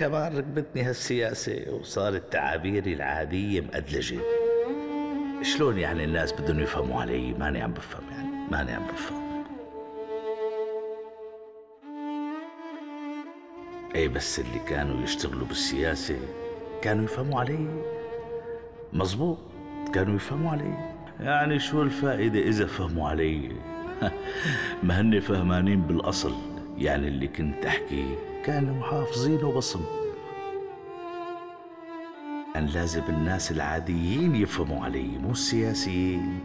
كمان ركبتني هالسياسة وصارت تعابيري العادية مأدلجة. شلون يعني الناس بدهم يفهموا علي؟ ماني عم بفهم يعني. ماني عم بفهم. اي بس اللي كانوا يشتغلوا بالسياسة كانوا يفهموا علي. مزبوط كانوا يفهموا علي. يعني شو الفائدة إذا فهموا علي؟ ما هن فهمانين بالأصل. يعني اللي كنت أحكي. كانوا حافظينه بصم أن لازم الناس العاديين يفهموا علي مو السياسيين.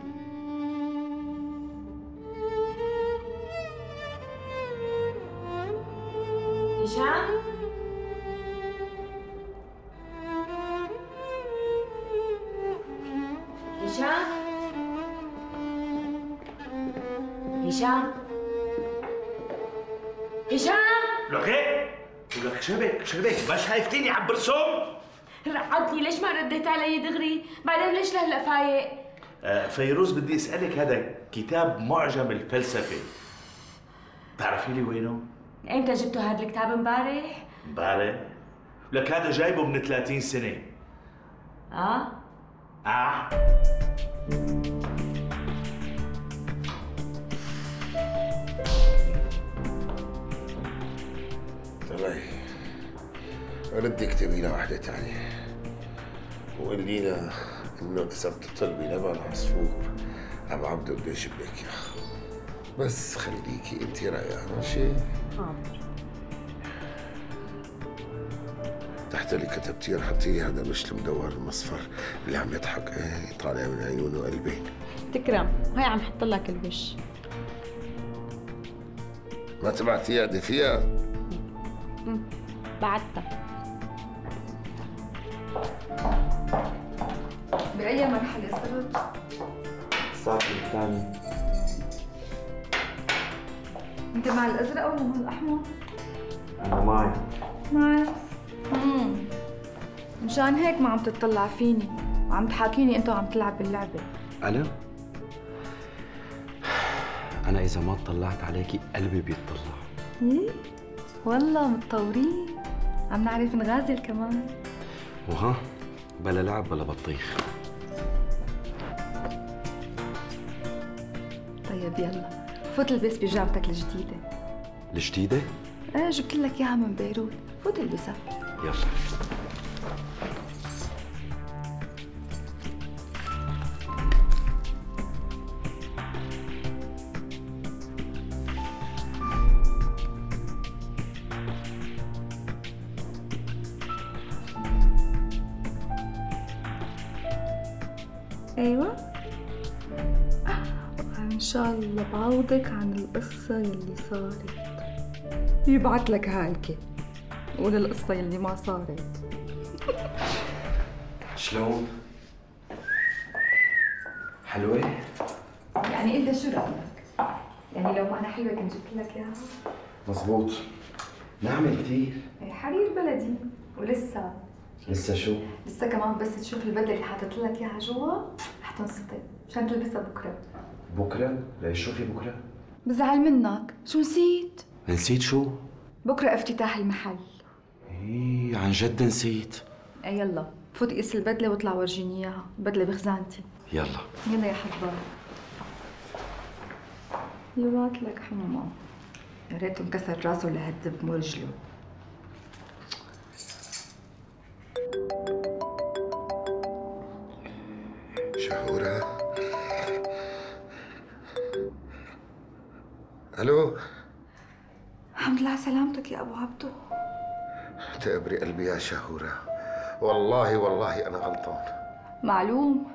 ليش لهلا فايق؟ آه فيروز بدي أسألك هذا كتاب معجم الفلسفة. بتعرفي لي وينه؟ إمتى جبتوا هذا الكتاب؟ إمبارح؟ إمبارح. لك هذا جايبه من 30 سنة. آه. آه. طلعي ردي اكتبي لنا واحدة تانية. وقولي لنا إنه اذا بتطلبي لبن عصفور. أبو عبده بده يجيب لك اياه بس خليكي انت رايقة ماشي؟ تحت اللي كتبتيه لي هذا الوش المدور المصفر اللي عم يضحك. إيه طالع من عيونه قلبين تكرم هاي عم حط لك الوش. ما تبعتيها دي فيها بعتها. الصف الثاني. أنت مع الأزرق ولا مع الأحمر؟ أنا معي معي امم مشان هيك ما عم تطلع فيني. وعم تحاكيني أنت وعم تلعب باللعبة أنا؟ أنا إذا ما اطلعت عليكي قلبي بيطلع. إيه؟ والله متطورين. عم نعرف نغازل كمان. وها؟ بلا لعب بلا بطيخ. طيب يلا. فوت البس بيجامتك الجديدة. الجديدة؟ إيه جبت لك اياها من بيروت. فوت البسها. يلا. القصة يلي صارت يبعت لك هالكي قول القصة يلي ما صارت شلون؟ حلوة؟ يعني إنت شو رأيك؟ يعني لو ما أنا حلوة كنت جبت لك إياها مزبوط نعمل كثير إيه، حرير بلدي ولسه لسه شو؟ لسه كمان بس تشوف البدلة اللي حاطط لك إياها جوا رح تنصدم مشان تلبسها بكرة بكرة؟ ليش شو في بكرة؟ بزعل منك. شو نسيت؟ نسيت شو؟ بكرة افتتاح المحل. إيه عن جد نسيت. اي يلا فوت قيس البدلة واطلع ورجيني إياها. بدلة بخزانتي. يلا. يلا يا حبار يبعت لك حمام يا ريته انكسر راسه لهالدب مو رجله. شهورة ألو؟ الحمد لله على سلامتك يا أبو عبدو. تقبري قلبي يا شهورة. والله والله أنا غلطان. معلوم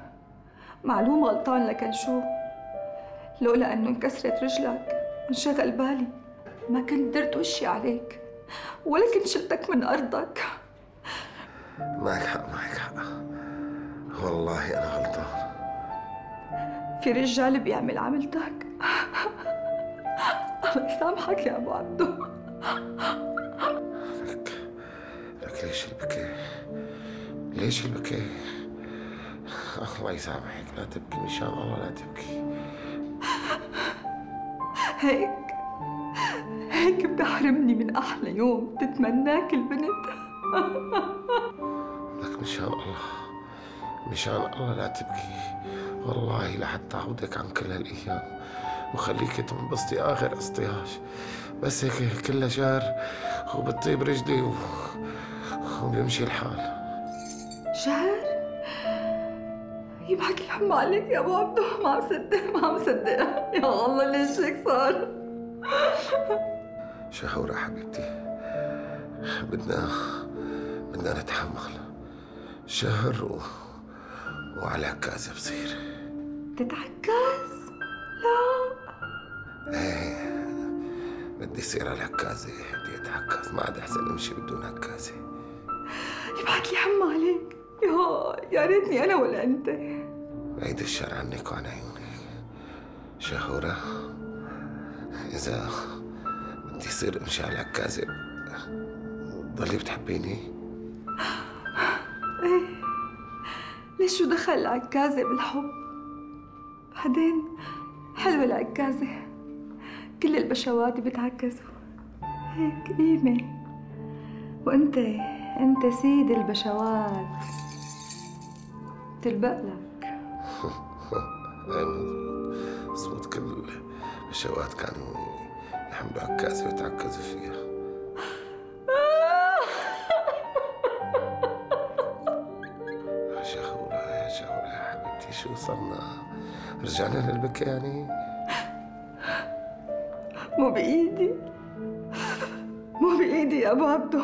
معلوم غلطان لكن شو؟ لولا إنه انكسرت رجلك انشغل بالي ما كنت درت وشي عليك ولا كنت شلتك من أرضك. معك حق معك حق. والله أنا غلطان. في رجال بيعمل عملتك. الله يسامحك يا أبو عبدو لك لك ليش البكي ليش البكي الله يسامحك لا تبكي مشان الله لا تبكي. هيك هيك بتحرمني من أحلى يوم تتمناك البنت. لك مشان الله مشان الله لا تبكي. والله لحتى أعودك عن كل هالأيام. وخليك تنبسطي آخر اصطياش بس هيك كل شهر وبتطيب رجلي و... وبيمشي الحال. شهر؟ يبعك الحم عليك يا ابو عبدو ما عم صدق ما عم صدق. يا الله ليش هيك صار؟ شهورة حبيبتي بدنا بدنا نتحمل. شهر و... وعلى عكازة بصير. تتعكز لا. بدي يصير على عكازة بدي أتعكز ما عاد أحسن أمشي بدون عكازة يبعك لي حم عليك يا يا ريتني أنا ولا أنت. بعيد الشر عنك وعن عيونك. شهورة. إذا بدي يصير أمشي على عكازة ضلي بتحبيني؟ ليش شو دخل العكازة بالحب؟ بعدين حلوة العكازة كل البشوات بتعكزوا هيك قيمة. وأنت أنت سيد البشوات تلبق لك. مزبوط كل الشوات كانوا يحملوا عكازة ويتعكزوا فيها. شو صرنا رجعنا للبكي يعني؟ مو بإيدي. مو بإيدي يا أبو عبدو.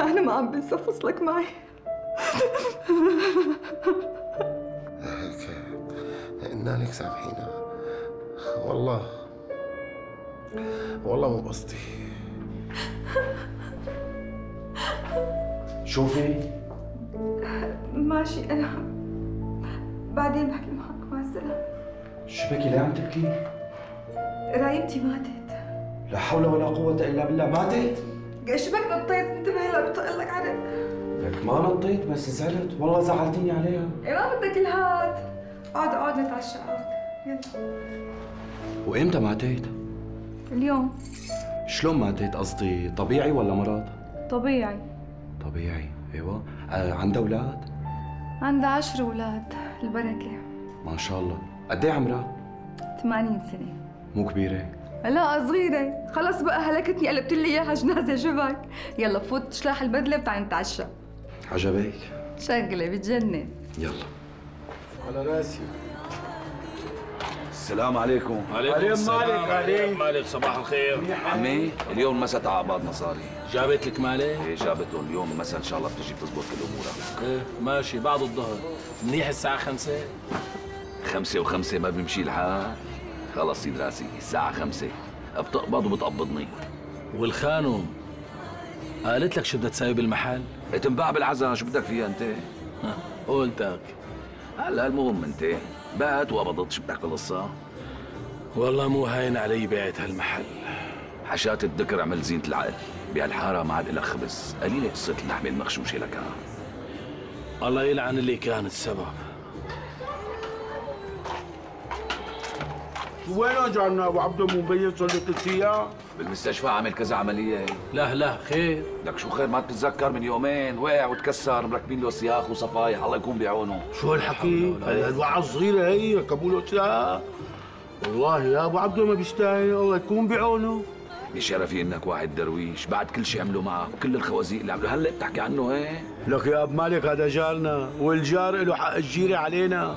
أنا ما عم بنسى فصلك معي. هيك. إنا لك سامحينا. والله. والله مو قصدي. شوفي ماشي أنا بعدين بحكي معك مع السلامة. شبكي ليه عم تبكي؟ رايبتي ماتت لا حول ولا قوة إلا بالله ماتت؟ شبك نطيت انتبه هلا بطق لك عرق. لك ما نطيت بس زعلت. والله زعلتيني عليها. إيه ما بدك الهاد. اقعد اقعد نتعشى. اقعد يلا. وإمتى ماتت؟ اليوم. شلون ماتت قصدي طبيعي ولا مرض؟ طبيعي. طبيعي أيوه. آه عندها أولاد؟ عندها عشر أولاد. البركة. ما شاء الله. قد إيه عمرها؟ 80 سنة. مو كبيرة؟ لا صغيرة. خلص بقى هلكتني قلبت لي إياها جنازة جبك يلا فوت شلاح البدلة بتاع نتعشى. عجبك؟ شغلة بتجنن. يلا. على راسي. السلام عليكم. عليكم السلام. عليك. مالك صباح الخير. عمي اليوم مسا تعباد مصاري. جابت لك مالك؟ إيه جابتهم اليوم مسا إن شاء الله بتجي بتزبط كل امورها إيه ماشي. بعد الظهر. منيح الساعة خمسة؟ خمسة وخمسة ما بيمشي الحال. خلص سيد راسي الساعة خمسة. بتقبض وبتقبضني والخانم؟ قالت لك شو بدها تساوي بالمحل؟ تنباع بالعزا شو بدك فيها أنت؟ ها، قلتك هلا المهم أنت. بات وقبضت شو بدك بالقصة؟ والله مو هاين علي بيعت هالمحل. حشات الذكر عمل زينة العقل. بهالحارة ما عاد إلك خبز. قليلة قصة اللحمة المغشوشة لك. الله يلعن اللي كان السبب. وين جعلنا أبو عبده مبين صار له ثلاث أيام؟ بالمستشفى عمل كذا عملية لا لا خير. لك شو خير؟ ما تتذكر من يومين وقع وتكسر مركبين له سياخ وصفايح. الله يكون بعونه. شو هالحكي؟ الوعى الصغيرة هي ركبوا له سلاح والله يا أبو عبده ما بيستاهل الله يكون بعونه. بشرفي إنك واحد درويش. بعد كل شيء عملوا معك وكل الخوازيق اللي عملوا. هلا بتحكي عنه إيه لك يا أب مالك هذا جارنا. والجار له حق الجيرة علينا.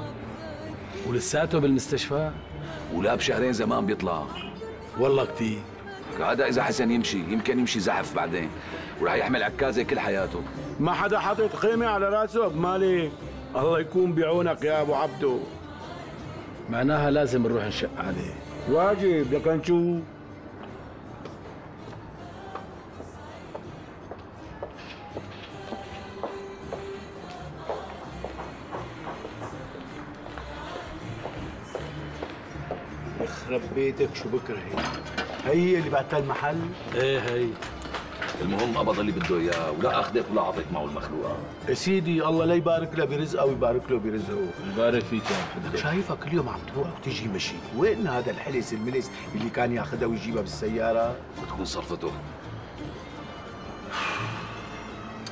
ولساته بالمستشفى؟ ولا بشهرين زمان بيطلع. والله كتير. هذا إذا حسن يمشي يمكن يمشي زحف بعدين. ورح يحمل عكازة كل حياته. ما حدا حاطط خيمة على راسه؟ اب مالك الله يكون بعونك يا أبو عبده معناها لازم نروح نشق عليه. واجب لك نشوف يخرب بيتك شو بكره هي هي اللي بعتها المحل؟ إيه هي. المهم قبض اللي بده إياه ولا أخذك ولا أعطيك معه المخلوقة. يا سيدي الله لا يبارك له برزقه ويبارك له برزقه. مبارك فيك يا حدا شايفك كل يوم عم تروح وتجي مشي. وين هذا الحلس الملس اللي كان ياخذها ويجيبها بالسيارة؟ بتكون صرفته.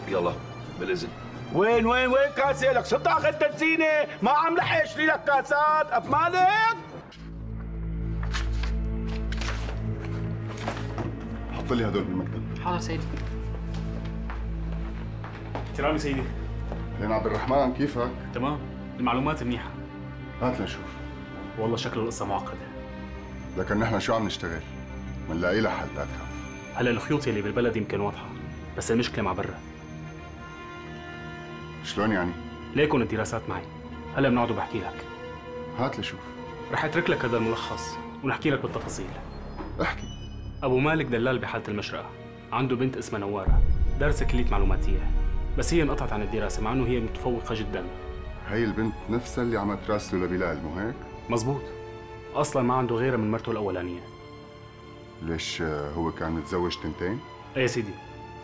يلا بالاذن وين وين وين كاسه لك صرت اخذ تنزينه ما عم لحق اشتري لك كاسات. اب مالك حط لي هدول بالمكتب حاضر سيدي. كرامي سيدي. لين عبد الرحمن كيفك؟ تمام. المعلومات منيحة. هات لنشوف والله شكل القصة معقدة. لكن نحن شو عم نشتغل؟ منلاقي لها حل لا تخاف. هلا الخيوط يلي بالبلد يمكن واضحة بس المشكلة مع برا. شلون يعني؟ ليكن الدراسات معي؟ هلا بنقعد وبحكي لك. هات لشوف رح أترك لك هذا الملخص ونحكي لك بالتفاصيل. احكي. أبو مالك دلال بحالة المشرقة. عنده بنت اسمها نوارة. دارسة كلية معلوماتية. بس هي انقطعت عن الدراسة مع إنه هي متفوقة جدا. هي البنت نفسها اللي عم تراسله لبلال مو هيك؟ مزبوط أصلا ما عنده غيرها من مرته الأولانية. ليش آه، هو كان متزوج تنتين؟ إيه يا سيدي.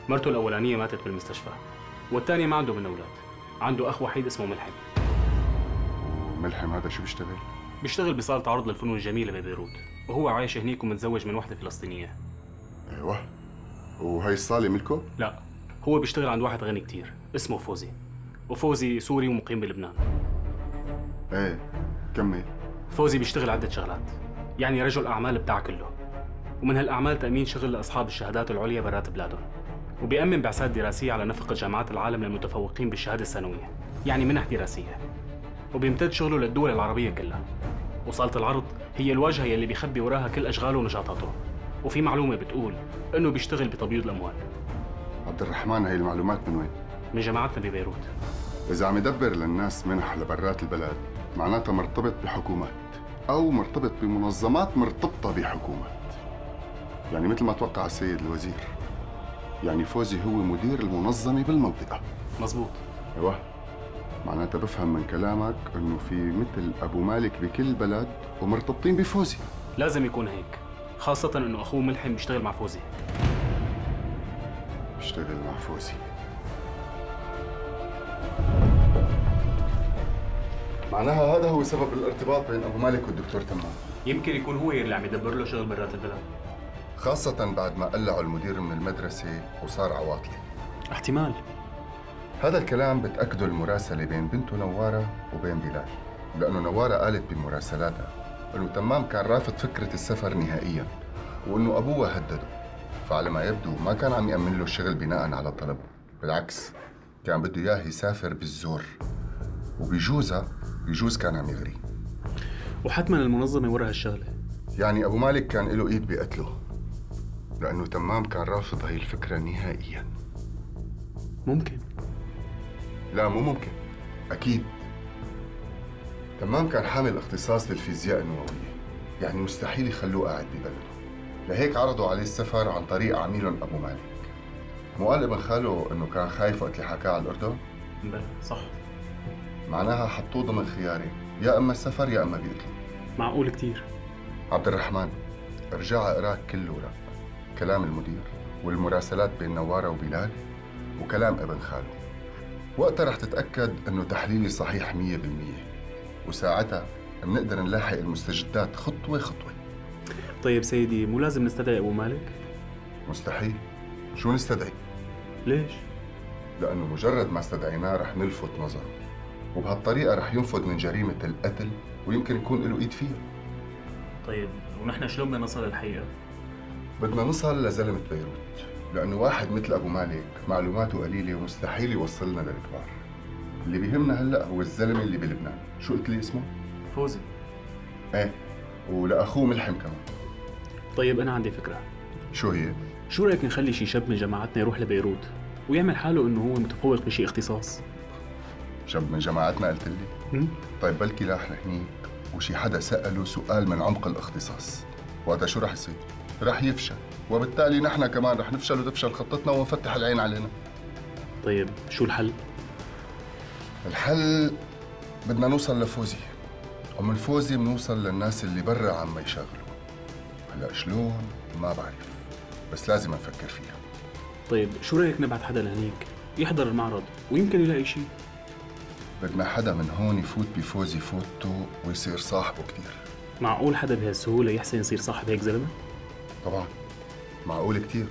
مرته الأولانية ماتت بالمستشفى. والثانية ما عنده من أولاد. عنده أخ وحيد اسمه ملحم. ملحم هذا شو بيشتغل؟ بيشتغل بصالة عرض للفنون الجميلة ببيروت. وهو عايش هنيك ومتزوج من وحدة فلسطينية. أيوه. وهي الصالة ملكه؟ لا هو بيشتغل عند واحد غني كتير اسمه فوزي. وفوزي سوري ومقيم بلبنان. إيه كمل. فوزي بيشتغل عدة شغلات. يعني رجل أعمال بتاع كله. ومن هالأعمال تأمين شغل لأصحاب الشهادات العليا برات بلادهم. وبيأمن بعثات دراسية على نفقة جامعات العالم للمتفوقين بالشهادة الثانوية يعني منح دراسية. وبيمتد شغله للدول العربية كلها. وصالة العرض هي الواجهة يلي بيخبي وراها كل أشغاله ونشاطاته. وفي معلومة بتقول إنه بيشتغل بتبييض الأموال. عبد الرحمن هي المعلومات من وين؟ من جامعاتنا ببيروت. إذا عم يدبر للناس منح لبرات البلد معناتها مرتبط بحكومات أو مرتبط بمنظمات مرتبطة بحكومات. يعني مثل ما توقع السيد الوزير يعني فوزي هو مدير المنظمة بالمنطقة. مزبوط. إيوه. معناتها بفهم من كلامك إنه في مثل أبو مالك بكل بلد ومرتبطين بفوزي. لازم يكون هيك خاصة إنه أخوه ملحم بيشتغل مع فوزي. بيشتغل مع فوزي. معناها هذا هو سبب الارتباط بين أبو مالك والدكتور تمام. يمكن يكون هو اللي عم يدبر له شغل برات البلد. خاصة بعد ما قلعوا المدير من المدرسة وصار عواطلي. احتمال. هذا الكلام بتأكده المراسلة بين بنته نوارة وبين بلال لأنه نوارة قالت بمراسلاتها أنه تمام كان رافض فكرة السفر نهائيا وإنه ابوه هدده فعلى ما يبدو ما كان عم يأمن له الشغل بناء على طلبه بالعكس كان بده إياه يسافر بالزور وبيجوزها بيجوز كان عم يغري. وحتما المنظمة ورا هالشغلة. يعني أبو مالك كان له إيد بقتله لأنه تمام كان رافض هي الفكرة نهائيا. ممكن. لا مو ممكن. أكيد. تمام كان حامل اختصاص بالفيزياء النووية. يعني مستحيل يخلوه قاعد ببلده. لهيك عرضوا عليه السفر عن طريق عميلهم أبو مالك. مو قال ابن خاله إنه كان خايف وقت اللي حكاه على الأردن؟ بلى صح. معناها حطوه ضمن خيارين. يا إما السفر يا إما بيقتلوا معقول كتير. عبد الرحمن ارجع اقراك كل ورق كلام المدير والمراسلات بين نوارة وبلال وكلام ابن خاله. وقتها رح تتأكد إنه تحليلي صحيح مية بالمية وساعتها بنقدر نلاحق المستجدات خطوة خطوة طيب سيدي مو لازم نستدعي أبو مالك؟ مستحيل شو نستدعي؟ ليش؟ لأنه مجرد ما استدعيناه رح نلفت نظره وبهالطريقة رح ينفذ من جريمة القتل ويمكن يكون له إيد فيها طيب ونحن شلون بدنا نصل للحقيقة؟ بدنا نوصل لزلمة بيروت لأنه واحد مثل أبو مالك معلوماته قليلة ومستحيل يوصلنا للكبار اللي بيهمنا هلأ هو الزلمة اللي بلبنان شو قلت لي اسمه؟ فوزي إيه ولأخوه ملحم كمان طيب أنا عندي فكرة شو هي؟ شو رأيك نخلي شي شاب من جماعتنا يروح لبيروت ويعمل حاله إنه هو متفوق بشي اختصاص شاب من جماعتنا قلت لي؟ م? طيب بلكي راح لهنيك وشي حدا سأله سؤال من عمق الاختصاص وقتها شو رح يصير؟ رح يفشل وبالتالي نحن كمان رح نفشل وتفشل خطتنا ونفتح العين علينا. طيب شو الحل؟ الحل بدنا نوصل لفوزي. ومن فوزي بنوصل للناس اللي برا عم يشغلوا هلا شلون؟ ما بعرف. بس لازم نفكر فيها. طيب شو رأيك نبعث حدا لهنيك؟ يحضر المعرض ويمكن يلاقي شي. بدنا حدا من هون يفوت بفوزي فوتته ويصير صاحبه كتير. معقول حدا بهالسهولة يحسن يصير صاحب هيك زلمة؟ طبعا. معقول كتير.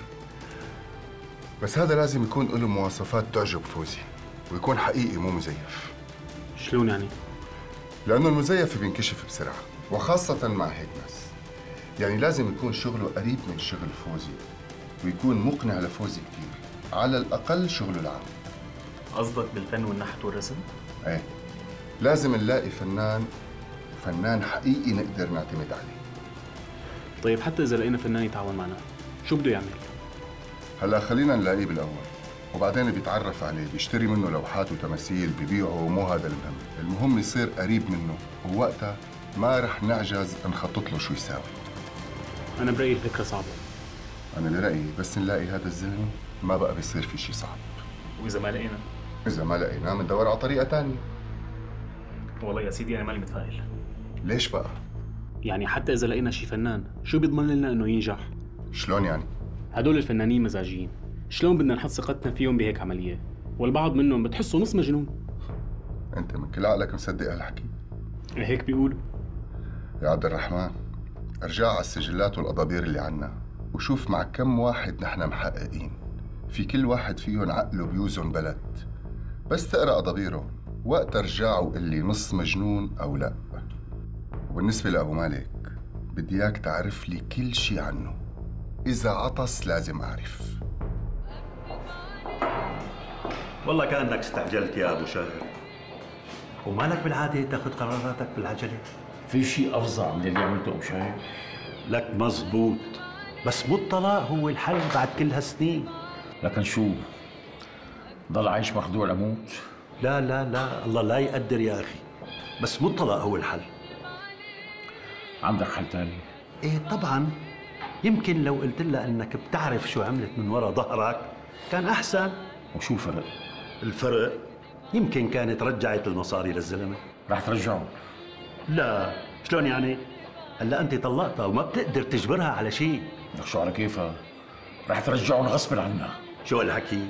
بس هذا لازم يكون له مواصفات تعجب فوزي ويكون حقيقي مو مزيف. شلون يعني؟ لأنه المزيف بينكشف بسرعة وخاصة مع هيك ناس. يعني لازم يكون شغله قريب من شغل فوزي ويكون مقنع لفوزي كتير على الأقل شغله العام. قصدك بالفن والنحت والرسم؟ إيه. لازم نلاقي فنان فنان حقيقي نقدر نعتمد عليه. طيب حتى إذا لقينا فنان يتعاون معنا شو بده يعمل؟ هلا خلينا نلاقيه بالأول وبعدين بيتعرف عليه بيشتري منه لوحات وتماثيل ببيعه ومو هذا المهم المهم يصير قريب منه ووقتها ما رح نعجز نخطط له شو يساوي. أنا برأيي الفكرة صعبة. أنا برأيي بس نلاقي هذا الزلمة ما بقى بيصير في شيء صعب. وإذا ما لقينا؟ إذا ما لقيناه بندور على طريقة تانية. والله يا سيدي أنا مالي متفائل. ليش بقى؟ يعني حتى إذا لقينا شي فنان شو بيضمن لنا إنه ينجح؟ شلون يعني؟ هدول الفنانين مزاجيين. شلون بدنا نحط ثقتنا فيهم بهيك عملية؟ والبعض منهم بتحسه نص مجنون. أنت من كل عقلك مصدق هالحكي؟ هيك بيقولوا يا عبد الرحمن ارجع على السجلات والأضابير اللي عنا وشوف مع كم واحد نحن محققين. في كل واحد فيهم عقله بيوزن بلد بس تقرأ أضابيرهم وقت أرجع وقل لي نص مجنون أو لأ. وبالنسبة لأبو مالك بدي إياك تعرف لي كل شي عنه. إذا عطس لازم أعرف. والله كأنك استعجلت يا أبو شاهر ومالك بالعادة تاخذ قراراتك بالعجلة؟ في شيء أفظع من اللي عملته أبو شايف لك مزبوط. بس مو الطلاق هو الحل بعد كل هالسنين. لكن شو؟ ضل عايش مخدوع لموت؟ لا لا لا. الله لا يقدر يا أخي. بس مو الطلاق هو الحل. عندك حل تاني؟ إيه طبعا. يمكن لو قلت لها أنك بتعرف شو عملت من وراء ظهرك كان أحسن وشو الفرق؟ الفرق يمكن كانت رجعت المصاري للزلمة رح ترجعه لا شلون يعني؟ هلأ أنت طلقتها وما بتقدر تجبرها على شيء لك شو على كيفها رح ترجعهم غصب عنها شو هالحكي؟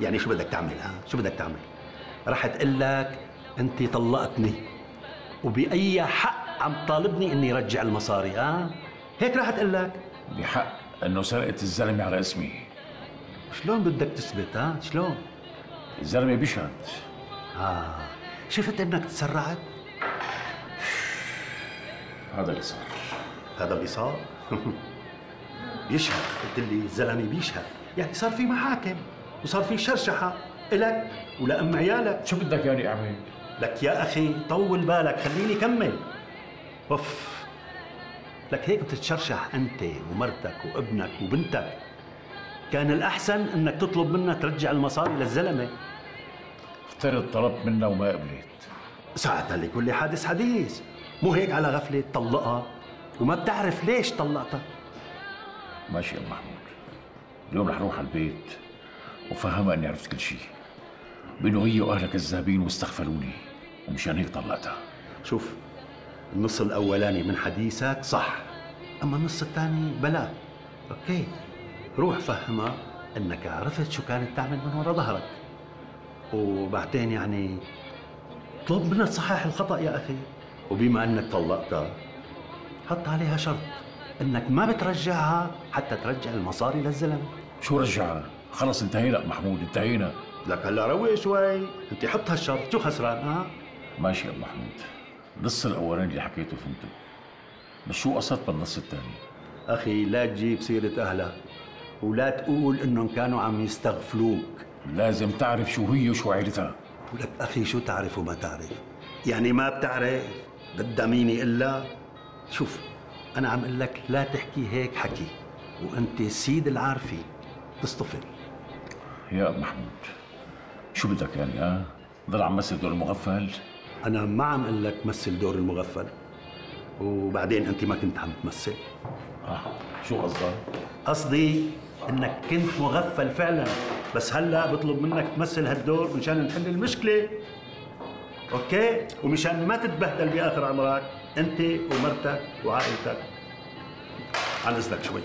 يعني شو بدك تعمل ها؟ شو بدك تعمل؟ رح تقول لك أنت طلقتني وبأي حق عم طالبني إني رجع المصاري ها؟ هيك رح تقول لك بحق إنه سرقت الزلمة على اسمي. شلون بدك تثبت ها؟ شلون؟ الزلمة بيشهد آه. شفت إنك تسرعت؟ هذا اللي صار. هذا اللي صار؟ بيشهد. قلت لي الزلمة بيشهد. يعني صار في محاكم وصار في شرشحة. إلك ولأم عيالك. شو بدك يعني أعمل؟ لك يا أخي طول بالك خليني كمل. أوف. لك هيك بتتشرشح أنت ومرتك وابنك وبنتك. كان الأحسن إنك تطلب منها ترجع المصاري للزلمة. افترض طلبت منها وما قبلت. ساعتها لكل حادث حديث. مو هيك على غفلة طلقها؟ وما بتعرف ليش طلقتها؟ ماشي يا محمود. اليوم رح روح على البيت وفهمها إني عرفت كل شيء بانه هي واهلها كذابين واستغفلوني ومشان هيك طلقتها. شوف النص الأولاني من حديثك صح أما النص الثاني بلا أوكي روح فهمها إنك عرفت شو كانت تعمل من وراء ظهرك. وبعدين يعني اطلب منها تصحح الخطأ يا أخي. وبما إنك طلقتها حط عليها شرط إنك ما بترجعها حتى ترجع المصاري للزلمة. شو رجعها؟ خلص انتهينا محمود انتهينا. لك هلا روق شوي أنت حط هالشرط شو خسران ها؟ ماشي يا محمود. النص الأولاني اللي حكيته فهمته بس شو قصدت بالنص الثاني؟ أخي لا تجيب سيرة أهلها ولا تقول إنهم كانوا عم يستغفلوك لازم تعرف شو هي وشو عيلتها ولك أخي شو تعرف وما تعرف يعني ما بتعرف بدها مين إلا شوف أنا عم أقول لك لا تحكي هيك حكي وأنت سيد العارفين تصطفل يا محمود شو بدك يعني ها؟ ضل عم مثل دور المغفل؟ أنا ما عم أقول لك مثل دور المغفل. وبعدين أنت ما كنت عم تمثل. آه شو قصدك؟ قصدي إنك كنت مغفل فعلا. بس هلأ بطلب منك تمثل هالدور مشان نحل المشكلة. أوكي؟ ومشان ما تتبهدل باخر عمرك أنت ومرتك وعائلتك. عن إذنك شوي.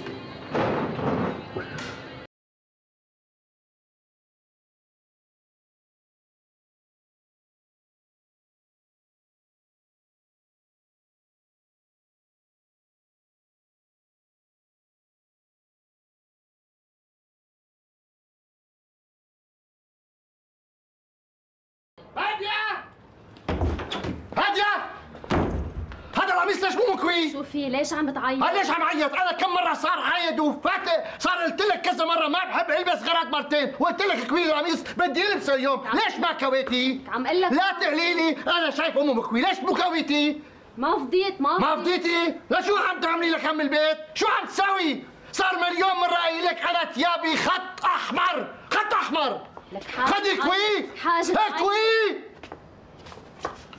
مو مكوي؟ شو في ليش عم بتعيط؟ أنا ليش عم عيط؟ أنا كم مرة صار عايد وفات صار قلت لك كذا مرة ما بحب إلبس غيرات مرتين، وقلت لك كوي القميص بدي ألبسه اليوم، ليش ما كويتي؟ عم أقول لك لا تقلي لي أنا شايف أمه مكوي، ليش مو كويتي؟ ما فضيت ما ما فضيتي؟ لشو عم تعملي لك هم البيت؟ شو عم تسوي؟ صار مليون مرة قايل لك أنا ثيابي خط أحمر، خط أحمر لك حاجة خدي كوي حاجة كوي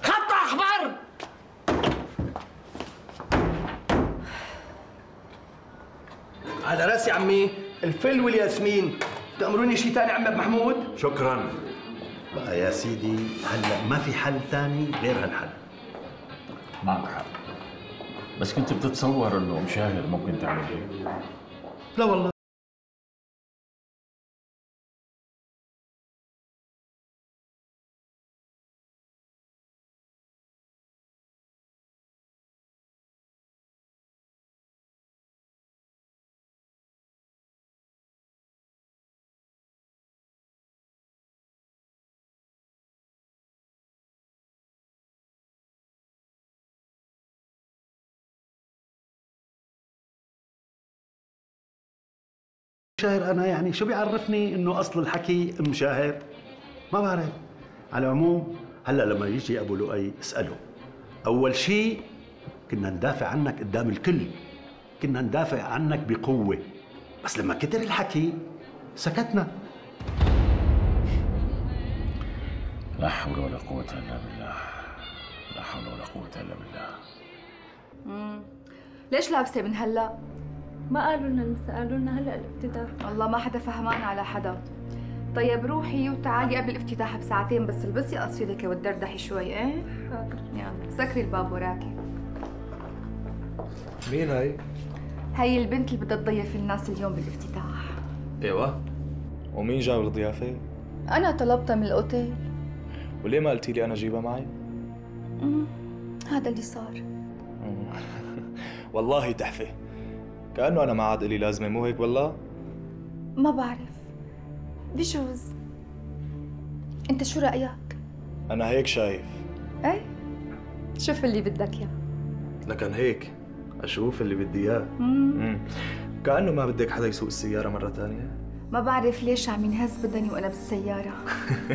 خط أحمر على راسي عمي. الفل والياسمين. تأمروني شي تاني عم محمود؟ شكرا. بقى يا سيدي هلا ما في حل تاني غير هالحل. معك حق. بس كنت بتتصور إنه مشاهد ممكن تعمل هيك. لا والله. شاهر أنا يعني شو بيعرفني إنه أصل الحكي مشاهر؟ ما بعرف. على العموم هلأ لما يجي أبو لؤي اسأله أول شيء كنا ندافع عنك قدام الكل كنا ندافع عنك بقوة. بس لما كتر الحكي سكتنا. لا حول ولا قوة إلا بالله. لا حول ولا قوة إلا بالله. مم. ليش لابسة من هلأ؟ ما قالوا لنا لسه قالوا لنا هلا الافتتاح الله ما حدا فهمان على حدا طيب روحي وتعالي قبل الافتتاح بساعتين بس البسي قصيدك وتدردحي شوي إيه؟ يلا سكري الباب وراكي مين هاي؟ هي البنت اللي بدها تضيف الناس اليوم بالافتتاح إيوه ومين جاب الضيافة؟ أنا طلبتها من الأوتيل وليه ما قلتي لي أنا جيبها معي؟ مم. هذا اللي صار والله تحفة كأنه أنا ما عاد إلي لازمة مو هيك والله؟ ما بعرف. بجوز. أنت شو رأيك؟ أنا هيك شايف. إيه؟ شوف اللي بدك إياه. لكن هيك أشوف اللي بدي إياه. كأنه ما بدك حدا يسوق السيارة مرة تانية. ما بعرف ليش عم ينهز بدني وأنا بالسيارة.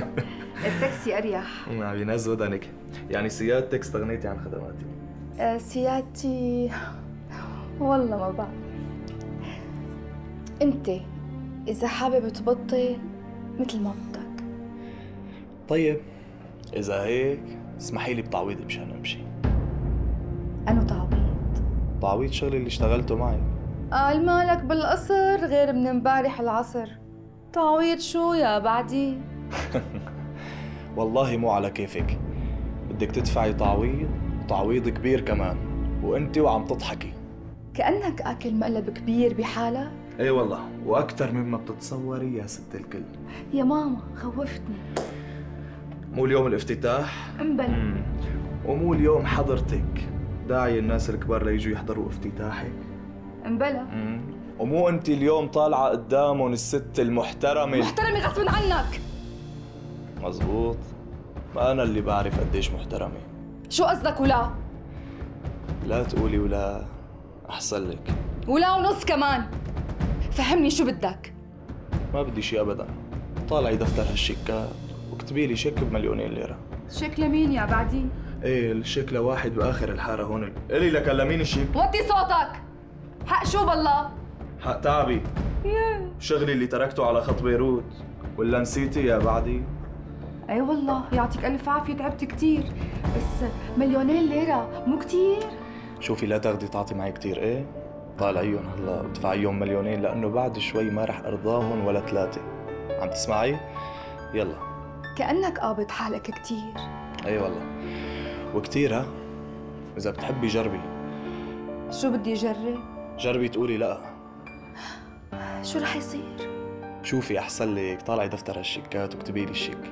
التاكسي أريح. ما عم ينهز بدنك. يعني سيادتك استغنيتي عن خدماتي. آه، سيادتي والله ما بعرف. انت اذا حابب تبطل مثل ما بدك. طيب. إذا هيك اسمحي لي بتعويضي مشان أمشي. أنا تعويض. تعويض شغلي اللي اشتغلته معي. قال مالك بالقصر غير من امبارح العصر. تعويض شو يا بعدي؟ والله مو على كيفك. بدك تدفعي تعويض وتعويض كبير كمان. وانت وعم تضحكي. كأنك أكل مقلب كبير بحالك؟ اي والله وأكثر مما بتتصوري يا ست الكل. يا ماما خوفتني. مو اليوم الافتتاح؟ امبلا ومو اليوم حضرتك داعي الناس الكبار ليجوا يحضروا افتتاحك؟ امبلا ومو انت اليوم طالعة قدامهم الست المحترمة؟ محترمة غصب عنك. مزبوط ما أنا اللي بعرف قديش محترمة. شو قصدك ولا؟ لا تقولي ولا احسن لك. ولا ونص كمان. فهمني شو بدك؟ ما بدي شيء ابدا. طالعي دفتر هالشيكات واكتبي لي شيك بمليونين ليرة. شيك لمين يا بعدي؟ إيه الشيك لواحد بآخر الحارة هون. إلي لكان لمين الشيك؟ وطي صوتك! حق شو بالله؟ حق تعبي. شغلي اللي تركته على خط بيروت. ولا نسيتي يا بعدي؟ أي والله يعطيك ألف عافية تعبت كثير بس مليونين ليرة مو كثير شوفي لا تاخدي تعطي معي كتير إيه؟ طالعيهم هلا وادفعيهم مليونين لأنه بعد شوي ما رح أرضاهم ولا ثلاثة. عم تسمعي؟ يلا. كأنك قابض حالك كثير أي والله. وكتير ها؟ إذا بتحبي جربي. شو بدي أجرب؟ جربي تقولي لأ. شو رح يصير؟ شوفي أحسن لك. طالعي دفتر هالشيكات واكتبي لي الشيك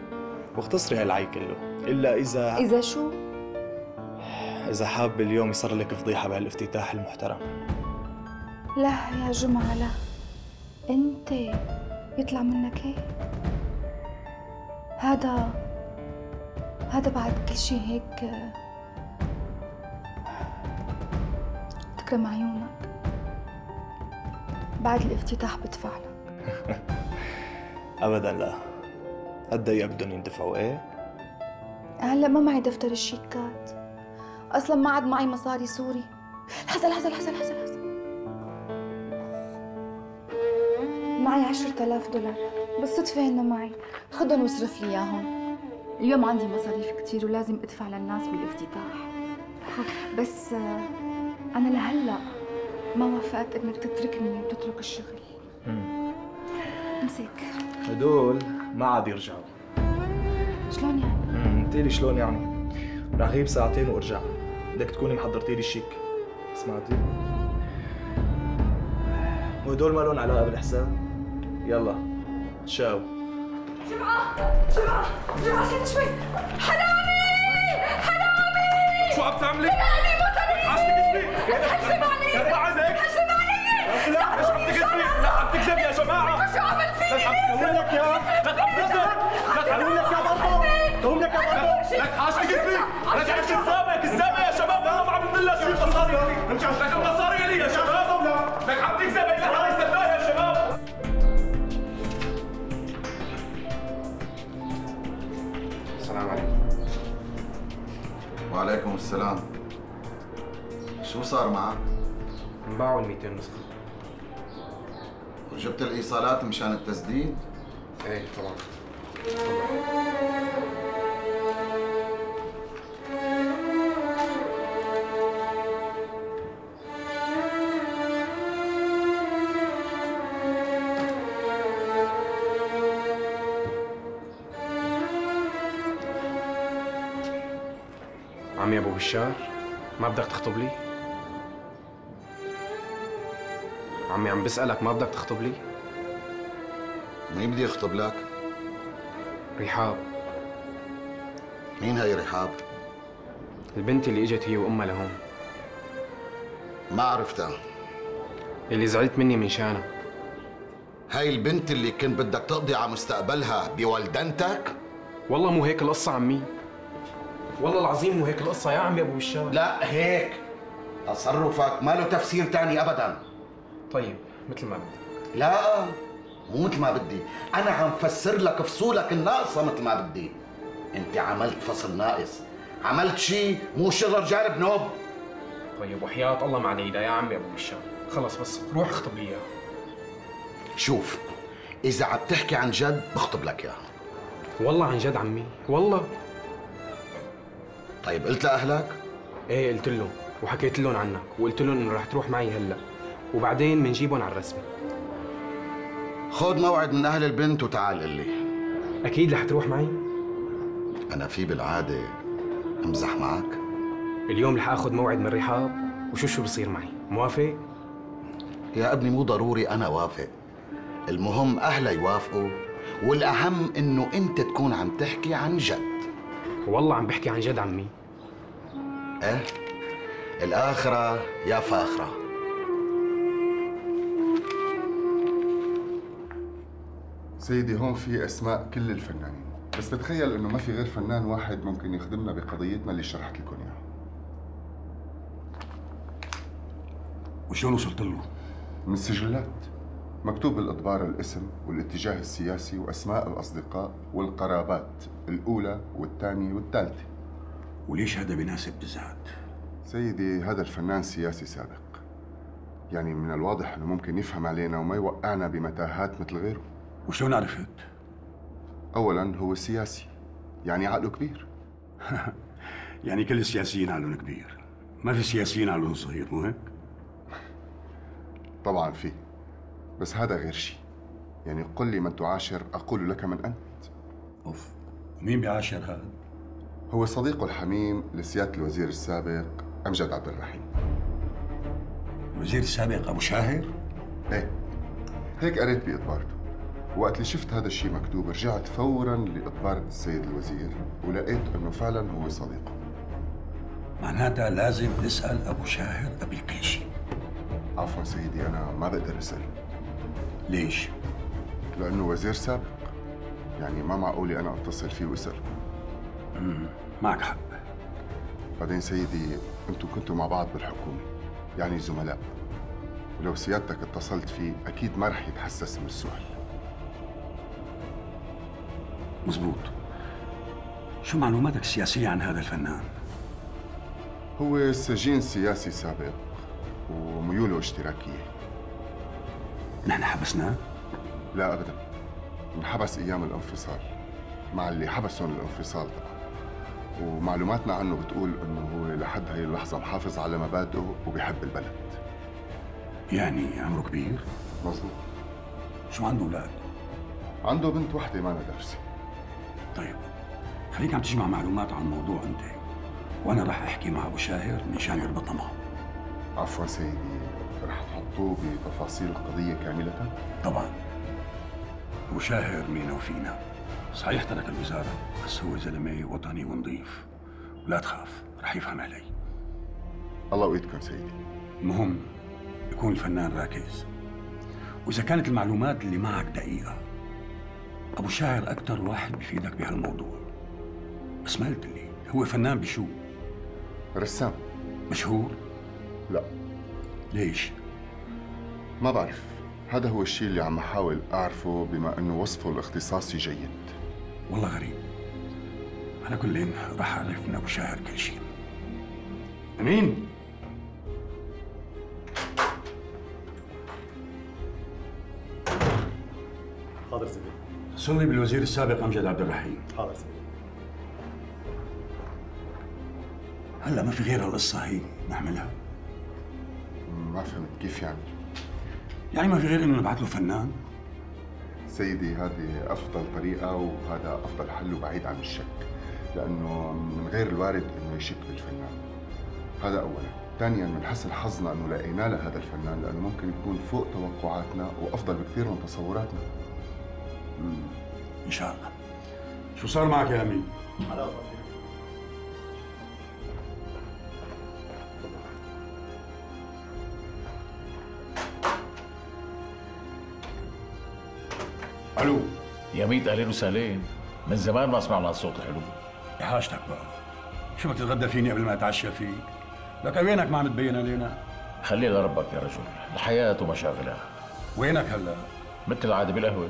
واختصري هالعي كله. إلا إذا إذا شو؟ إذا حاب اليوم يصير لك فضيحة بهالافتتاح المحترم. لا يا جمعة لا. أنت يطلع منك هيك هذا هذا بعد كل شيء هيك تكرم عيونك. بعد الافتتاح بدفع لك. ابدا لا. هالدقيقه بدهم يندفعوا إيه؟ هلا ما معي دفتر الشيكات. أصلا ما عاد معي مصاري سوري. لحظه لحظه لحظه لحظه معي عشرة آلاف دولار. بالصدفة هن معي. خدهم واصرف لي إياهم. اليوم عندي مصاريف كتير ولازم أدفع للناس بالافتتاح. بس آه، أنا لهلأ ما وافقت إنك تتركني وتترك الشغل. امسك هدول ما عاد يرجعوا. شلون يعني؟ امم قلتي لي شلون يعني؟ رح غيب ساعتين وأرجع. بدك تكوني محضرتي لي الشيك. سمعتي؟ وهدول ما لهم علاقة بالحساب؟ يلا. شاو. جمعة جمعة جمعة استنى شوي. حناني حناني شو عم تعملي؟ حناني مصاري عشتك اسمي حجم علي. يا بعدك حجم علي. لا مش عم تكذبي. لا عم تكذبي. يا جماعة. شو عملت فيني؟ لك عم تقول لك يا لك عم تكذب لك عم تقول لك يا برضه تقول لك يا برضه لك عشتك اسمي لك عم كذابة كذابة يا شباب والله ما عم بدلها شو المصاري لك المصاري السلام عليكم وعليكم السلام شو صار معك؟ انباعوا ال 200 نسخة وجبت الإيصالات مشان التسديد؟ إيه طبعا عمي بشار ما بدك تخطب لي؟ عمي عم بسألك ما بدك تخطب لي؟ مين بدي يخطب لك؟ رحاب مين هي رحاب؟ البنت اللي إجت هي وأمها لهون ما عرفتها اللي زعلت مني من شانها هاي البنت اللي كنت بدك تقضي على مستقبلها بولدنتك؟ والله مو هيك القصة عمي والله العظيم مو هيك القصة يا عمي أبو بشار لا هيك. تصرفك ما له تفسير تاني ابدا. طيب مثل ما بدك. لا مو مثل ما بدي. أنا عم فسر لك فصولك الناقصة مثل ما بدي. أنت عملت فصل ناقص. عملت شيء مو شغل رجال بنوب. طيب وحياة الله مع ليلى يا عمي أبو بشار خلص بس روح اخطب لي إياها. شوف إذا عم تحكي عن جد بخطب لك إياها. والله عن جد عمي والله. طيب قلت لأهلك؟ إيه قلت لهم وحكيت لهم عنك وقلت لهم إنه رح تروح معي هلأ وبعدين بنجيبهم على الرسمي. خذ موعد من أهل البنت وتعال قل لي. أكيد رح تروح معي؟ أنا في بالعادة أمزح معك. اليوم رح آخذ موعد من رحاب وشو شو بصير معي؟ موافق؟ يا ابني مو ضروري أنا وافق. المهم اهلها يوافقوا والأهم إنه أنت تكون عم تحكي عن جد. والله عم بحكي عن جد عمي. إيه؟ الآخرة يا فاخرة. سيدي هون في أسماء كل الفنانين. بس بتخيل إنه ما في غير فنان واحد ممكن يخدمنا بقضيتنا اللي شرحت لكم إياها. وشلون وصلت له؟ من السجلات. مكتوب بالاطبار الاسم والاتجاه السياسي وأسماء الأصدقاء والقرابات الأولى والثانية والثالثة وليش هذا بيناسب بالذات؟ سيدي هذا الفنان سياسي سابق يعني من الواضح إنه ممكن يفهم علينا وما يوقعنا بمتاهات مثل غيره وشلون عرفت؟ اولا هو سياسي يعني عقله كبير يعني كل السياسيين عقلهم كبير ما في سياسيين عقلهم صغير مو هيك؟ طبعا في بس هذا غير شيء. يعني قل لي من تعاشر أقول لك من أنت. أوف ومين بيعاشر هذا؟ هو صديقه الحميم لسيادة الوزير السابق أمجد عبد الرحيم. الوزير السابق أبو شاهر؟ إيه هيك قريت بإطبارته. وقت اللي شفت هذا الشيء مكتوب رجعت فورا لإطبار السيد الوزير ولقيت إنه فعلا هو صديقه. معناتها لازم نسأل أبو شاهر قبل كل شيء عفوا سيدي أنا ما بقدر أسأل. ليش؟ لأنه وزير سابق يعني ما معقولي أنا أتصل فيه امم معك حق. بعدين سيدي أنتم كنتوا مع بعض بالحكومة يعني زملاء. ولو سيادتك اتصلت فيه أكيد ما رح يتحسس من السؤال. مزبوط شو معلوماتك السياسية عن هذا الفنان؟ هو سجين سياسي سابق وميوله اشتراكية. نحن حبسناه؟ لا أبدا. انحبس أيام الانفصال مع اللي حبسهم الانفصال طبعا. ومعلوماتنا عنه بتقول إنه هو لحد هاي اللحظة محافظ على مبادئه وبيحب البلد. يعني عمره كبير؟ مظبوط. شو عنده أولاد؟ عنده بنت وحدة ما دارسة طيب خليك عم تجمع معلومات عن الموضوع أنت. وأنا راح أحكي مع أبو شاهر مشان يربطنا معه. عفوا سيدي. رح تحطوه بتفاصيل القضية كاملة؟ طبعا. ابو شاهر مينا وفينا صحيح ترك الوزارة بس هو زلمة وطني ونظيف. ولا تخاف رح يفهم علي. الله وإيدكم سيدي. المهم يكون الفنان راكز. وإذا كانت المعلومات اللي معك دقيقة أبو شاعر أكثر واحد بفيدك بهالموضوع. بس ما قلت لي هو فنان بشو؟ رسام. مشهور؟ لا. ليش؟ ما بعرف. هذا هو الشيء اللي عم احاول أعرفه بما إنه وصفه الاختصاصي جيد. والله غريب. على كل راح أعرف من ابو شاعر كل شيء. أمين. حاضر سيدي. صلي بالوزير السابق أمجد عبد الرحيم. حاضر سيدي. هلا ما في غير هالقصة هي نعملها ما فهمت كيف يعني؟ يعني ما في غير إنه نبعث له فنان. سيدي هذه أفضل طريقة وهذا أفضل حل وبعيد عن الشك لأنه من غير الوارد إنه يشك بالفنان. هذا اولا. ثانيا من حسن حظنا إنه لقينا لهذا الفنان لأنه ممكن يكون فوق توقعاتنا وأفضل بكثير من تصوراتنا. مم. إن شاء الله. شو صار معك يا أمين؟ على ألو. يا ميت اهلين وسهلين من زمان ما سمعنا الصوت الحلو يا حاجتك بقى. شو بدك تتغدى فيني قبل ما أتعشى فيك؟ لك وينك ما عم تبين علينا؟ خلي لربك يا رجل الحياة ومشاغلها. وينك هلا؟ مثل العادة بالقهوة.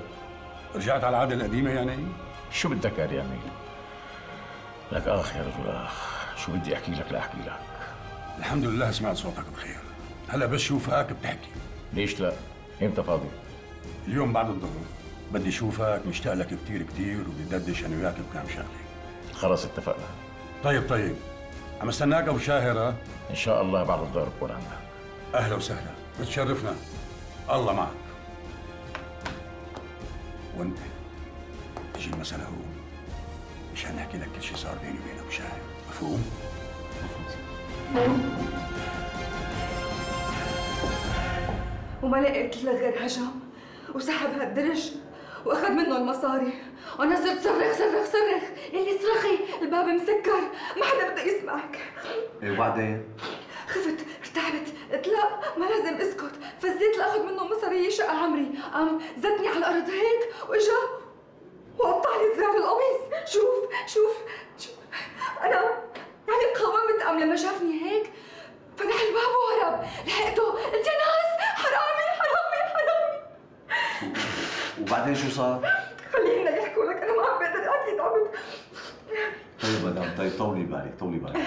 رجعت على العادة القديمة يعني؟ شو بدك قال يعني لك آخ يا رجل آخ شو بدي أحكي لك لا احكي لك. الحمد لله سمعت صوتك بخير. هلا بس شوفك بتحكي. ليش لا؟ إمتى فاضي؟ اليوم بعد الظهر. بدي أشوفك مشتاق لك كثير كثير وبدي ادردش أنا وياك بكام شغلة. خلص اتفقنا. طيب طيب. عم استناك أبو شاهر ها؟ إن شاء الله بعد الظهر بكون عندك. أهلا وسهلا. بتشرفنا. الله معك. وانت تجي المسألة هو مشان نحكي لك كل شيء صار بيني وبين أبو شاهر. مفهوم؟ وما لقيت له غير هجم وسحب هالدرج. وأخذ منه المصاري. وأنا صرت صرخ صرخ صرخ. اللي صرخي الباب مسكر. ما حدا بده يسمعك. إيه وبعدين؟ خفت ارتعبت. قلت لا ما لازم اسكت. فزيت لأخذ منه مصاري شقة عمري. قام زتني على الأرض هيك وإجا وقطع لي زرار القميص. شوف شوف شوف أنا يعني قاومت قام لما شافني هيك فتح الباب وهرب لحقته قلت يا ناس حرامي حرامي حرامي وبعدين شو صار؟ خليهم يحكوا لك أنا ما عم بقدر احكي تعبت طيب مدام طيب طولي بالك طولي بالك.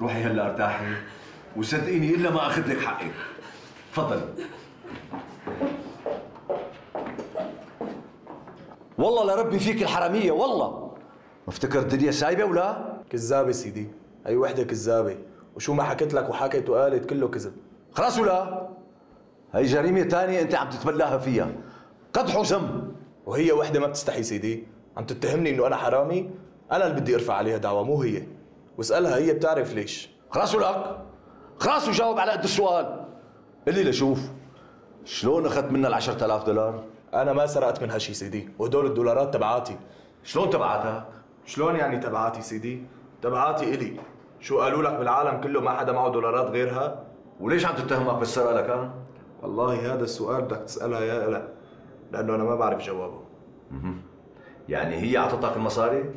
روحي هلا ارتاحي وصدقيني إلا ما أخذ لك حقك تفضلي. والله لربي فيك الحرامية والله. مفتكر الدنيا سايبة ولا؟ كذابة سيدي. هي وحدة كذابة. وشو ما حكيت لك وحكت وقالت كله كذب. خلاص ولا؟ هي جريمة ثانية أنت عم تتبلاها فيها. قدح وذنب وهي وحدة ما بتستحي سيدي. عم تتهمني إنه أنا حرامي؟ أنا اللي بدي أرفع عليها دعوة مو هي. واسألها هي بتعرف ليش خلاص ولك خلاص وجاوب على قد السؤال قل لي لشوف شلون أخذت منا ال 10000 دولار؟ أنا ما سرقت منها شيء سيدي وهدول الدولارات تبعاتي شلون تبعاتك؟ شلون يعني تبعاتي سيدي؟ تبعاتي إلي شو قالوا لك بالعالم كله ما حدا معه دولارات غيرها؟ وليش عم تتهمك بالسرقة لك ها؟ والله هذا السؤال بدك تسألها يا لا لأنه أنا ما بعرف جوابه يعني هي أعطتك المصاري؟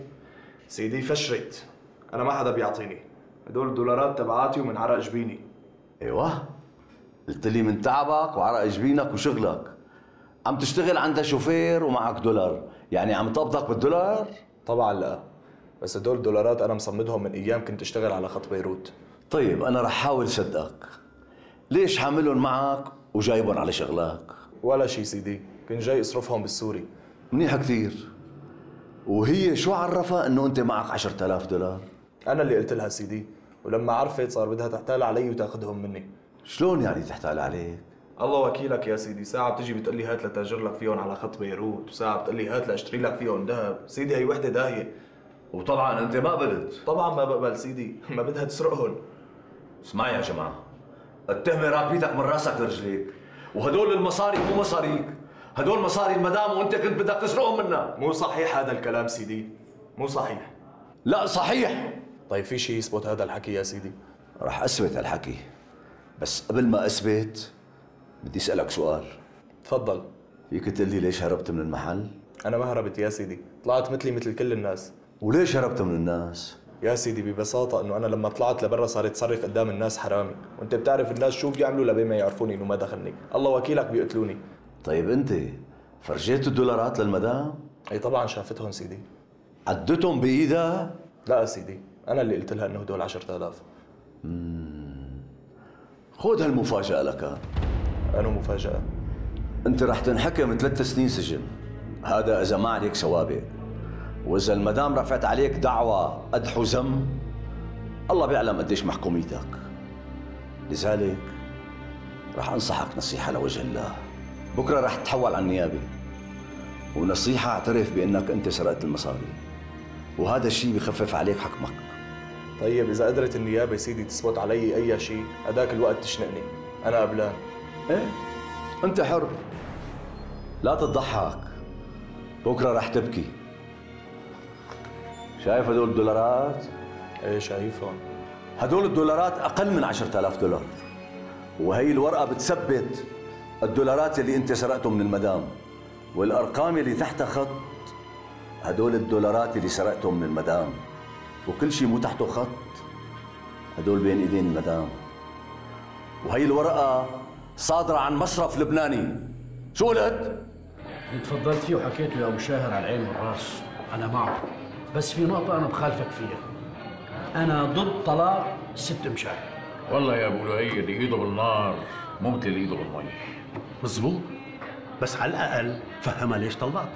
سيدي فشرت أنا ما حدا بيعطيني. هدول الدولارات تبعاتي ومن عرق جبيني. إيوه. قلت لي من تعبك وعرق جبينك وشغلك. عم تشتغل عندها شوفير ومعك دولار. يعني عم تقبضك بالدولار؟ طبعا لا. بس هدول الدولارات أنا مصمدهم من أيام كنت أشتغل على خط بيروت. طيب أنا رح حاول صدقك. ليش حاملهم معك وجايبهم على شغلك؟ ولا شيء سيدي. كنت جاي اصرفهم بالسوري. منيحة كثير. وهي شو عرفها إنه أنت معك 10000 دولار؟ أنا اللي قلت لها سيدي ولما عرفت صار بدها تحتال علي وتاخذهم مني. شلون يعني تحتال عليك؟ الله وكيلك يا سيدي ساعة بتجي بتقول لي هات لتاجر لك فيهم على خط بيروت وساعة بتقول لي هات لأشتري لك فيهم ذهب. سيدي هي وحدة داهية. وطبعا أنت ما قبلت. طبعا ما بقبل سيدي ما بدها تسرقهم. اسمع يا جماعة التهمة راكبيتك من راسك لرجليك وهدول المصاري مو مصاريك. هدول مصاري المدام وأنت كنت بدك تسرقهم منها. مو صحيح هذا الكلام سيدي مو صحيح. لا صحيح. طيب في شيء يثبت هذا الحكي يا سيدي؟ رح أثبت هالحكي بس قبل ما أثبت بدي أسألك سؤال. تفضل. فيك تقول لي ليش هربت من المحل؟ أنا ما هربت يا سيدي. طلعت مثلي مثل كل الناس. وليش هربت من الناس؟ يا سيدي ببساطة إنه أنا لما طلعت لبرا صارت تصرف قدام الناس حرامي، وأنت بتعرف الناس شو بيعملوا لبين ما يعرفوني إنه ما دخلني، الله وكيلك بيقتلوني. طيب أنت فرجيت الدولارات للمدام؟ أي طبعا شافتهم سيدي. عدتهم بإيدها؟ لا سيدي، أنا اللي قلت لها إنه هدول 10000 خذ هالمفاجأة لك. أنا مفاجأة؟ أنت رح تنحكم ثلاث سنين سجن. هذا إذا ما عليك سوابق وإذا المدام رفعت عليك دعوى قدح وذم الله بيعلم قديش محكوميتك. لذلك رح أنصحك نصيحة لوجه الله. بكرة رح تتحول على النيابه ونصيحة اعترف بأنك أنت سرقت المصاري. وهذا الشيء بخفف عليك حكمك. طيب إذا قدرت النيابة سيدي تثبت علي أي شيء هداك الوقت تشنقني. أنا قبلان. إيه؟ أنت حر. لا تضحك. بكرة رح تبكي. شايف هدول الدولارات؟ إيه شايفهم. هدول الدولارات أقل من 10000 دولار. وهي الورقة بتثبت الدولارات اللي أنت سرقته من المدام والأرقام اللي تحتها خط هدول الدولارات اللي سرقتهم من المدام وكل شيء مو تحته خط. هدول بين إيدين المدام. وهي الورقة صادرة عن مصرف لبناني. شو قلت؟ اللي تفضلت فيه وحكيته يا أبو شاهر على العين والرأس. أنا معه. بس في نقطة أنا بخالفك فيها. أنا ضد طلاق ست مشاهير والله يا أبو لؤي اللي ايده بالنار مو مثل اللي ايده بالمي مزبوط بس على الأقل فهمها ليش طلقتها.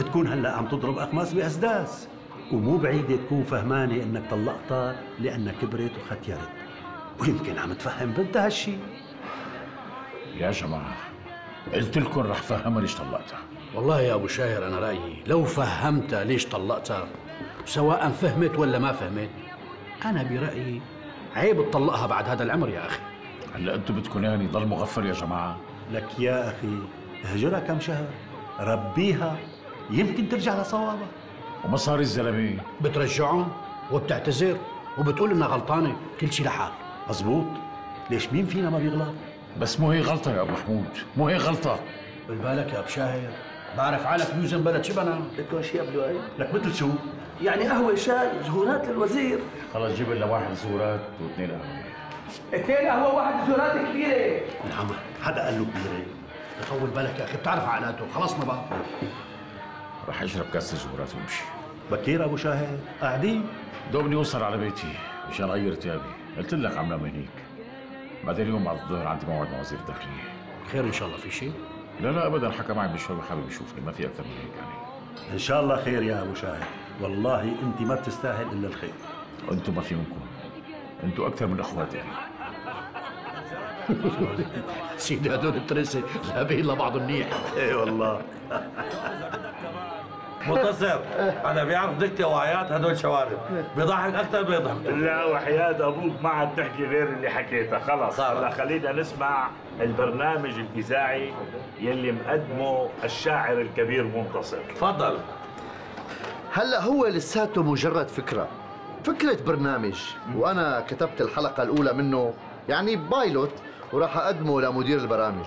بتكون هلا عم تضرب اخماس بأسداس. ومو بعيدة تكون فهمانة إنك طلقتها لأنها كبرت وختيرت. ويمكن عم تفهم بنتها هالشيء يا جماعة قلت لكم رح فهمها ليش طلقتها. والله يا أبو شاهر أنا رأيي لو فهمتها ليش طلقتها سواء فهمت ولا ما فهمت أنا برأيي عيب تطلقها بعد هذا العمر يا أخي. هلا أنتم بدكم يعني ضل مغفل يا جماعة. لك يا أخي اهجرها كم شهر ربيها. يمكن ترجع لصوابها ومصاري الزلمة. بترجعهم وبتعتذر وبتقول إنها غلطانة كل شيء لحال. مزبوط. ليش مين فينا ما بيغلط؟ بس مو هي غلطة يا أبو محمود مو هي غلطة. بالك يا أبو شاهر بعرف حالك بيوزن بلد شبنا بدكم شيء قبل إيه؟ لك مثل شو؟ يعني قهوة شاي زهورات للوزير. خلص جيب لنا واحد زورات واثنين قهوة. اثنين قهوة واحد زهورات كبيرة. نعم حدا قال له كبيرة. طول بالك يا أخي بتعرف عائلاته خلصنا بقى. رح اشرب كاسه زورات وامشي بكير أبو شاهد قاعدين؟ دوبني اوصل على بيتي مشان اغير ثيابي قلت لك عم نام هنيك بعدين اليوم بعد الظهر عندي موعد مع وزير الداخلية. خير إن شاء الله في شيء؟ لا لا ابدا. حكى معي بشوي حابب يشوفني ما في أكثر من هيك يعني. إن شاء الله خير يا أبو شاهد. والله أنت ما بتستاهل إلا الخير. وأنتم ما في منكم أنتم أكثر من إخواتي. سيدي هدول الترسة ذهبين لبعض منيح. إي والله. منتصر أنا بيعرف دكتي وعيات هدول شوارب. بيضحك أكثر بيضحك لا وحياة أبوك ما عاد تحكي غير اللي حكيته. خلص هلا خلينا نسمع البرنامج الإذاعي يلي مقدمه الشاعر الكبير منتصر. تفضل. هلا هو لساته مجرد فكرة. فكرة برنامج. وأنا كتبت الحلقة الأولى منه يعني بايلوت وراح أقدمه لمدير البرامج.